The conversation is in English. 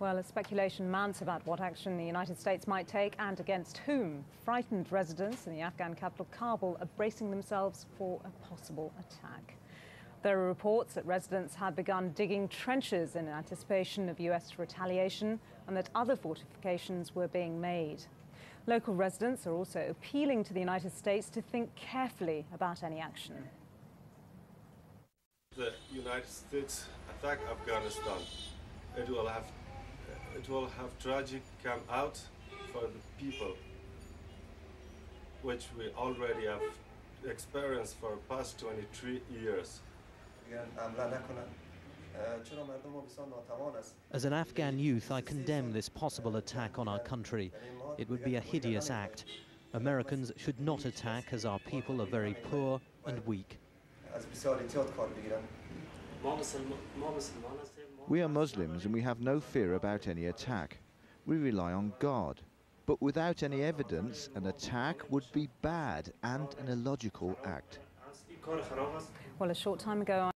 Well, a speculation mounts about what action the United States might take and against whom. Frightened residents in the Afghan capital Kabul are bracing themselves for a possible attack. There are reports that residents had begun digging trenches in anticipation of US retaliation and that other fortifications were being made. Local residents are also appealing to the United States to think carefully about any action. The United States attack Afghanistan. It will have it will have tragic come out for the people, which we already have experienced for past 23 years. As an Afghan youth, I condemn this possible attack on our country. It would be a hideous act. Americans should not attack as our people are very poor and weak. We are Muslims and we have no fear about any attack. We rely on God. But without any evidence, an attack would be bad and an illogical act. Well, a short time ago,